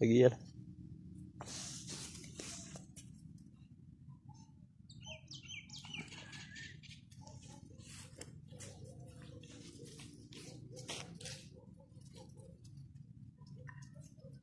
lagi ya